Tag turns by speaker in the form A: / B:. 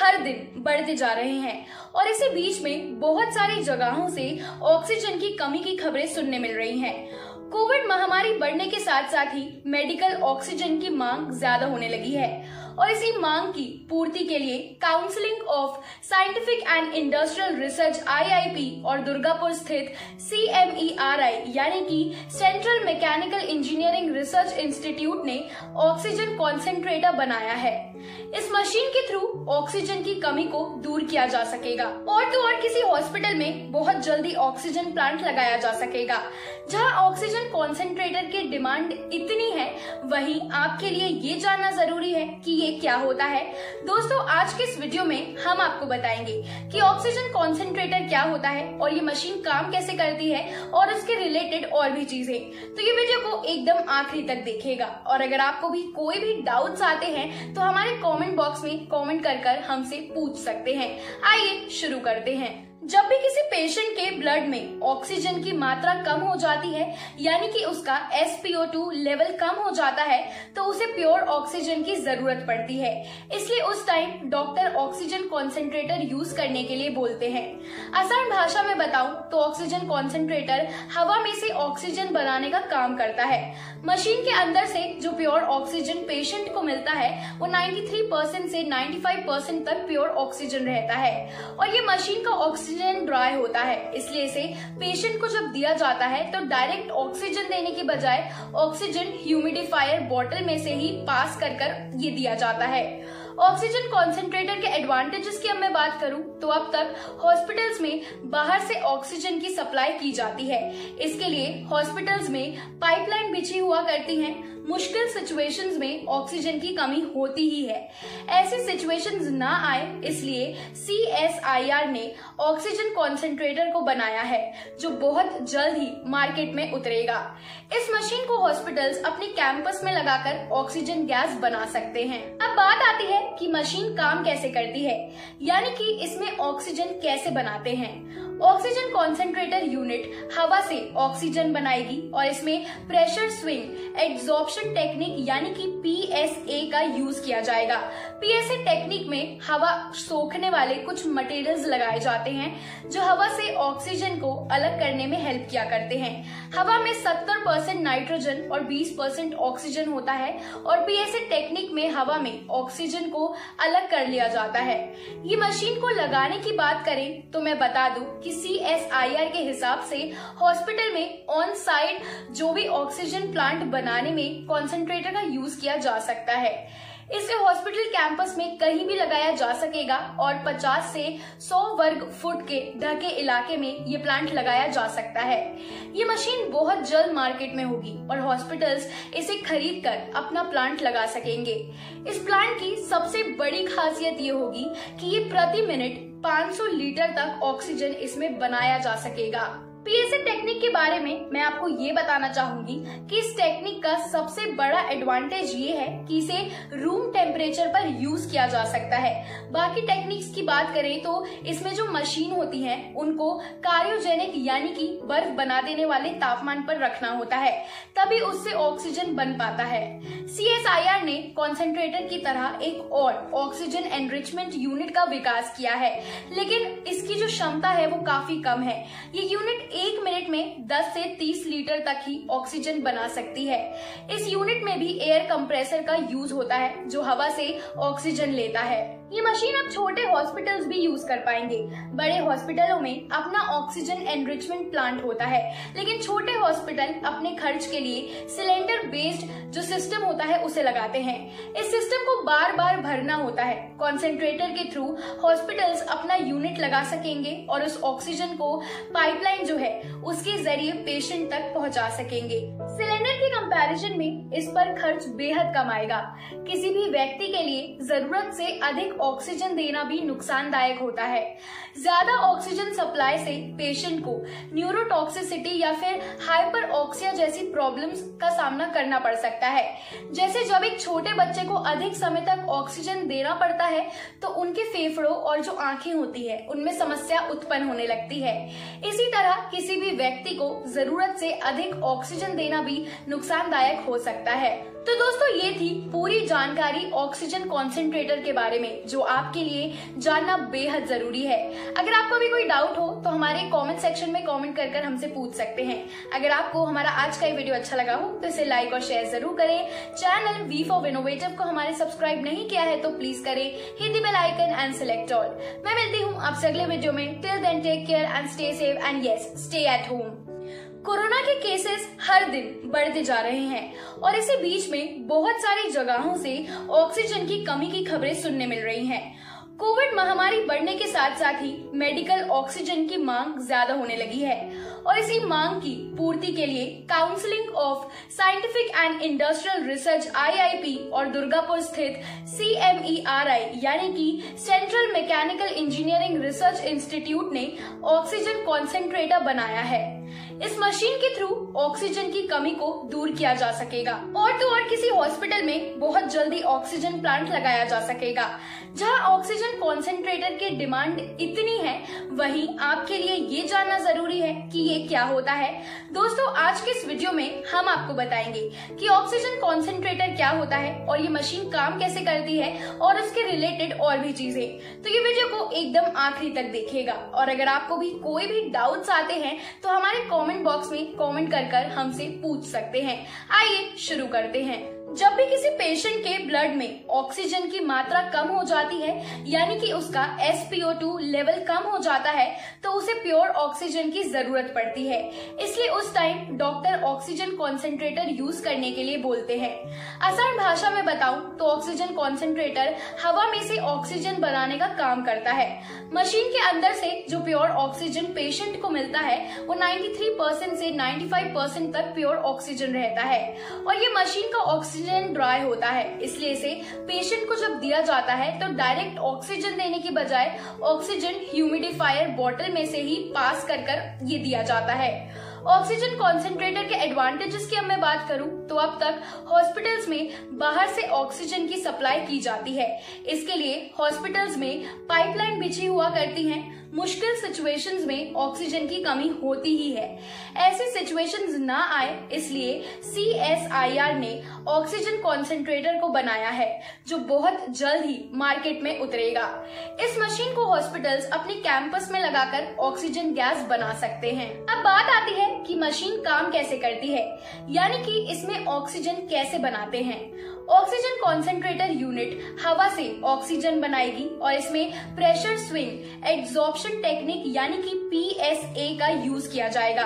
A: हर दिन बढ़ते जा रहे हैं। और इसी बीच में बहुत सारी जगहों से ऑक्सीजन की कमी की खबरें सुनने मिल रही हैं। कोविड महामारी बढ़ने के साथ साथ ही मेडिकल ऑक्सीजन की मांग ज़्यादा होने लगी है। और इसी मांग की पूर्ति के लिए council of scientific and industrial research IIP और दुर्गापुर स्थित सीएमईआरआई, यानी कि central mechanical engineering research institute ने ऑक्सीजन कॉन्सेंट्रेटर बनाया है। इस मशीन के थ्रू ऑक्सीजन की कमी को दूर किया जा सकेगा। और तो और किसी हॉस्पिटल में बहुत जल्दी ऑक्सीजन प्लांट लगाया जा सकेगा, जहाँ ऑक्सीजन कॉन्सेंट्रेटर की डिमांड इतनी है, वहीं आपके लिए ये जानना ज़रूरी है कि ये क्या होता है। दोस्तों, आज के इस वीडियो में हम आपको बताएँगे कि ऑक्सीजन कॉन्सेंट्रेटर क्या होता है और ये मशीन काम कैसे करती है और उसके रिलेटेड और भी चीज़ें। तो ये वीडियो को एकदम आखिरी तक देखेगा और अगर आपको भी कोई भी डाउट्स आते हैं तो हमारे कमेंट बॉक्स में कमेंट कर कर हमसे पूछ सकते हैं। आइए शुरू करते हैं। जब भी किसी पेशेंट के ब्लड में ऑक्सीजन की मात्रा कम हो जाती है, यानी कि उसका SpO2 लेवल कम हो जाता है तो उसे प्योर ऑक्सीजन की ज़रूरत पड़ती है। इसलिए उस time doctor oxygen concentrator use करने के लिए बोलते हैं। आसान भाषा में बताऊँ तो ऑक्सीजन कॉन्सेंट्रेटर हवा में से ऑक्सीजन बनाने का काम करता है। मशीन के अंदर से जो प्योर ऑक्सीजन पेशेंट को मिलता है, वो 93 परसेंट से 95 परसेंट तक प्योर ऑक्सीजन रहता है। और ये मशीन का ऑक्सीजन ऑक्सीजन ड्राई होता है, इसलिए इसे पेशेंट को जब दिया जाता है तो डायरेक्ट ऑक्सीजन देने के बजाय ऑक्सीजन ह्यूमिडिफायर बॉटल में से ही पास कर कर ये दिया जाता है। ऑक्सीजन कॉन्सेंट्रेटर के एडवांटेजेस की अब मैं बात करूँ तो अब तक हॉस्पिटल्स में बाहर से ऑक्सीजन की सप्लाई की जाती है। इसके लिए हॉस्पिटल्स में पाइपलाइन बिछी हुआ करती हैं मुश्किल सिचुएशंस में ऑक्सीजन की कमी होती ही है। ऐसी सिचुएशंस ना आए, इसलिए सीएसआईआर ने ऑक्सीजन कॉन्सेंट्रेटर को बनाया है, जो बहुत जल्द ही मार्केट में उतरेगा। इस मशीन को हॉस्पिटल्स अपने कैंपस में लगाकर ऑक्सीजन गैस बना सकते हैं। अब बात आती है कि मशीन काम कैसे करती है, यानी कि इसमें ऑक्सीजन कैसे बनाते हैं। ऑक्सीजन कॉन्सेंट्रेटर यूनिट हवा से ऑक्सीजन बनाएगी और इसमें प्रेशर स्विंग एग्जॉर्प्शन टेक्निक यानी कि पीएसए का यूज़ किया जाएगा। पीएसए टेक्निक में हवा सोखने वाले कुछ मटेरियल्स लगाए जाते हैं, जो हवा से ऑक्सीजन को अलग करने में हेल्प किया करते हैं। हवा में 70 परसेंट नाइट्रोजन और 20 परसेंट ऑक्सीजन होता है और पीएसए टेक्निक में हवा में ऑक्सीजन को अलग कर लिया जाता है। ये मशीन को लगाने की बात करें तो मैं बता दूँ कि कि सी के हिसाब से हॉस्पिटल में ऑन साइड जो भी ऑक्सीजन प्लांट बनाने में कॉन्सेंट्रेटर का यूज़ किया जा सकता है। इसे हॉस्पिटल कैंपस में कहीं भी लगाया जा सकेगा और 50 से 100 वर्ग फुट के ढके इलाके में ये प्लांट लगाया जा सकता है। ये मशीन बहुत जल्द मार्केट में होगी और हॉस्पिटल्स इसे खरीद कर अपना प्लांट लगा सकेंगे। इस प्लांट की सबसे बड़ी खासियत ये होगी कि ये प्रति मिनट 500 लीटर तक ऑक्सीजन इसमें बनाया जा सकेगा। पीएसए टेक्निक के बारे में मैं आपको ये बताना चाहूँगी कि इस टेक्निक का सबसे बड़ा एडवांटेज ये है कि इसे रूम टेम्परेचर पर यूज़ किया जा सकता है। बाकी टेक्निक्स की बात करें तो इसमें जो मशीन होती है, उनको कार्योजेनिक यानी कि बर्फ़ बना देने वाले तापमान पर रखना होता है। तभी उससे ऑक्सीजन बन पाता है। सीएसआईआर ने कॉन्सेंट्रेटर की तरह एक और ऑक्सीजन एनरिचमेंट यूनिट का विकास किया है। लेकिन इसकी जो क्षमता है वो काफ़ी कम है। ये यूनिट एक मिनट में 10 से 30 लीटर तक ही ऑक्सीजन बना सकती है। इस यूनिट में भी एयर कंप्रेसर का यूज़ होता है, जो हवा से ऑक्सीजन लेता है। ये मशीन अब छोटे हॉस्पिटल्स भी यूज़ कर पाएँगे। बड़े हॉस्पिटलों में अपना ऑक्सीजन एनरिचमेंट प्लांट होता है। लेकिन छोटे हॉस्पिटल अपने खर्च के लिए सिलेंडर बेस्ड जो सिस्टम होता है, उसे लगाते हैं। इस सिस्टम को बार बार भरना होता है। कॉन्सेंट्रेटर के थ्रू हॉस्पिटल्स अपना यूनिट लगा सकेंगे और उस ऑक्सीजन को पाइपलाइन जो है ज़रिए पेशेंट तक पहुँचा सकेंगे। सिलेंडर के कंपैरिजन में इस पर खर्च बेहद कम आएगा। किसी भी व्यक्ति के लिए ज़रूरत से अधिक ऑक्सीजन देना भी नुकसानदायक होता है। ज़्यादा ऑक्सीजन सप्लाई से पेशेंट को न्यूरोटॉक्सिसिटी या फिर हाइपर जैसी प्रॉब्लम्स का सामना करना पड़ सकता है। जैसे जब एक छोटे बच्चे को अधिक समय तक ऑक्सीजन देना पड़ता है तो उनके फेफड़ों और जो आँखें होती है, उनमें समस्या उत्पन्न होने लगती है। इसी तरह किसी भी व्यक्ति को ज़रूरत से अधिक ऑक्सीजन देना भी नुकसानदायक हो सकता है। तो दोस्तों, ये थी पूरी जानकारी ऑक्सीजन कॉन्सेंट्रेटर के बारे में, जो आपके लिए जानना बेहद ज़रूरी है। अगर आपको भी कोई डाउट हो तो हमारे कमेंट सेक्शन में कमेंट कर कर हमसे पूछ सकते हैं। अगर आपको हमारा आज का ये वीडियो अच्छा लगा हो तो इसे लाइक और शेयर ज़रूर करें। चैनल वी फॉर इनोवेटिव को हमारे सब्सक्राइब नहीं किया है तो प्लीज़ करें। Hindi bell icon and select all मैं मिलती हूँ आपसे अगले वीडियो में। Till then take care and stay safe and yes stay at home corona के केसेस हर दिन बढ़ते जा रहे हैं और इसी बीच में बहुत सारी जगहों से ऑक्सीजन की कमी की खबरें सुनने मिल रही हैं। कोविड महामारी बढ़ने के साथ साथ ही मेडिकल ऑक्सीजन की मांग ज़्यादा होने लगी है और इसी मांग की पूर्ति के लिए council of scientific and industrial research IIP और दुर्गापुर स्थित सीएमईआरआई यानी कि central mechanical engineering research institute ने ऑक्सीजन कॉन्सेंट्रेटर बनाया है इस मशीन के थ्रू ऑक्सीजन की कमी को दूर किया जा सकेगा। और तो और किसी हॉस्पिटल में बहुत जल्दी ऑक्सीजन प्लांट लगाया जा सकेगा, जहाँ ऑक्सीजन कॉन्सेंट्रेटर की डिमांड इतनी है, वहीं आपके लिए ये जानना ज़रूरी है कि ये क्या होता है। दोस्तों, आज के इस वीडियो में हम आपको बताएँगे कि ऑक्सीजन कॉन्सेंट्रेटर क्या होता है और ये मशीन काम कैसे करती है और उसके रिलेटेड और भी चीज़ें। तो ये वीडियो को एकदम आखिरी तक देखिएगा। और अगर आपको भी कोई भी डाउट्स आते हैं तो हमारे कमेंट बॉक्स में कमेंट कर कर हमसे पूछ सकते हैं। आइए शुरू करते हैं। जब भी किसी पेशेंट के ब्लड में ऑक्सीजन की मात्रा कम हो जाती है, यानी कि उसका SpO2 लेवल कम हो जाता है तो उसे प्योर ऑक्सीजन की ज़रूरत पड़ती है। इसलिए उस time doctor oxygen concentrator use करने के लिए बोलते हैं। आसान भाषा में बताऊँ तो ऑक्सीजन कॉन्सेंट्रेटर हवा में से ऑक्सीजन बनाने का काम करता है। मशीन के अंदर से जो प्योर ऑक्सीजन पेशेंट को मिलता है, वो 93 परसेंट से 95 परसेंट तक प्योर ऑक्सीजन रहता है। और ये मशीन का ऑक्सीजन ऑक्सीजन ड्राई होता है। इसलिए इसे पेशेंट को जब दिया जाता है तो डायरेक्ट ऑक्सीजन देने की बजाय ऑक्सीजन ह्यूमिडिफायर बॉटल में से ही पास कर कर ये दिया जाता है। ऑक्सीजन कॉन्सेंट्रेटर के एडवांटेजेस की अब मैं बात करूँ तो अब तक हॉस्पिटल्स में बाहर से ऑक्सीजन की सप्लाई की जाती है। इसके लिए हॉस्पिटल्स में पाइपलाइन बिछी हुआ करती हैं। मुश्किल सिचुएशंस में ऑक्सीजन की कमी होती ही है। ऐसी सिचुएशंस ना आए, इसलिए सीएसआईआर ने ऑक्सीजन कॉन्सेंट्रेटर को बनाया है, जो बहुत जल्द ही मार्केट में उतरेगा। इस मशीन को हॉस्पिटल्स अपने कैंपस में लगाकर ऑक्सीजन गैस बना सकते हैं। अब बात आती है कि मशीन काम कैसे करती है, यानी कि इसमें ऑक्सीजन कैसे बनाते हैं। ऑक्सीजन कॉन्सेंट्रेटर यूनिट हवा से ऑक्सीजन बनाएगी और इसमें प्रेशर स्विंग एब्जॉर्प्शन टेक्निक यानी कि पीएसए का यूज़ किया जाएगा।